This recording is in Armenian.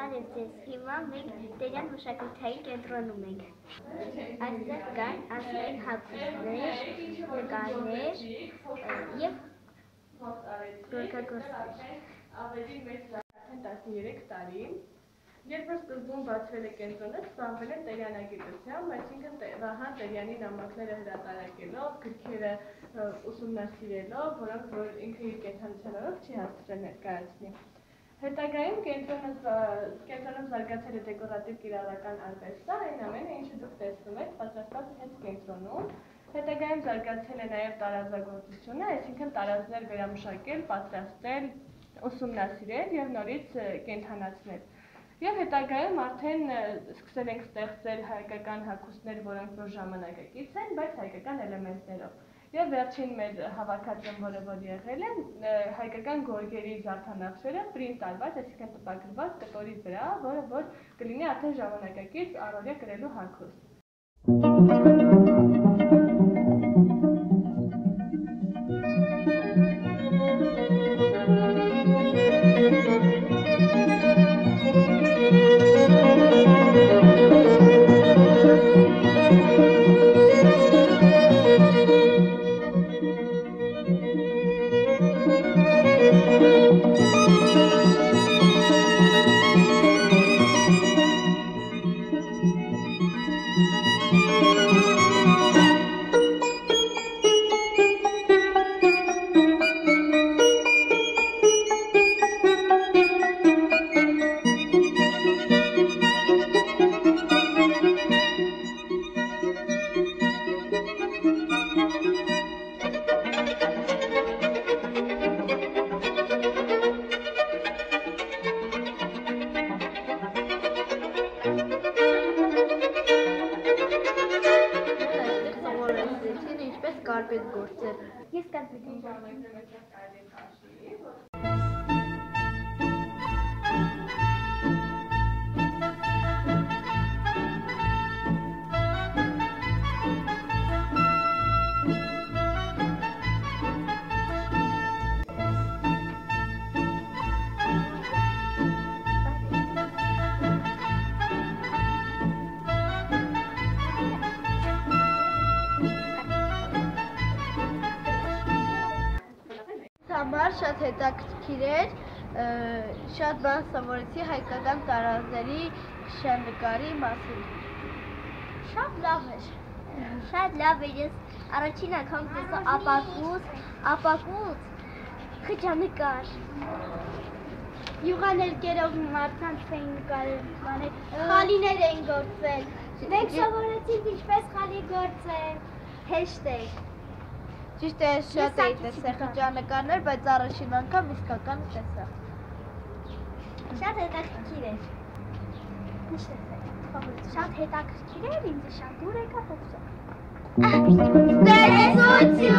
Բարև ձեզ։ Հիմա մենք Տերյան մշակութային կենտրոնում ենք։ Այստեղ կան ազգային հագուստներ, նկարներ եւ արդեն 13 տարի։ Երբ սկզբում բացվել է կենտրոնը, զբաղվել են տերյանագիտությամբ, այսինքն Վահան Տերյանի նամակները հրատարակելով, գրքերը ուսումնասիրելով, որոնք որ ինքը իր կենտրոնությամբ չի հասցրել ներկայացնի։ Հետագայում կենտրոնը կենտրոնում զարգացել է դեկորատիվ կիրառական արվեստը, այն ամենը, ինչը դուք տեսնում եք, պատրաստված հենց կենտրոնում։ Հետագայում զարգացել է նաև տարազագործությունը, այսինքն տարազներ վերամշակել, պատրաստել, ուսումնասիրել եւ նորից կենթանացնել։ Եվ հետագայում արդեն սկսել ենք ստեղծել հայկական հագուստներ, որոնք որ ժամանակակից են, բայց հայկական էլեմենտներով։ Եվ վերջին մեր հավաքածուն, որը որ եղել է, հայկական գորգերի զարդանախշերը պրինտ արված, այսինքն տպագրված տպորի վրա, որը որ կլինի արդեն ժամանակակից առօրյա գրելու հագուստ։ Música կարպետ գործել։ Ես կարպետ եմ համար շատ հետաքրքիր էր, շատ բան սովորեցի հայկական տարազների շրջանկարի մասին։ Շատ լավ էր։ Շատ լավ էր։ Ես առաջին անգամ տեսա ապակուս, ապակուս խճանկար։ Յուղաներկերով մարդկանց էին նկարել, խալիներ էին գործել։ Մենք սովորեցինք ինչպես խալի գործել։ Hashtag Ճիշտ է, շատ էի տեսել խճանկարներ, բայց առաջին անգամ իսկական տեսա։ Շատ հետաքրքիր էր։ Շատ հետաքրքիր էր, ինձ շատ դուր եկա փոխսը։ Տեսություն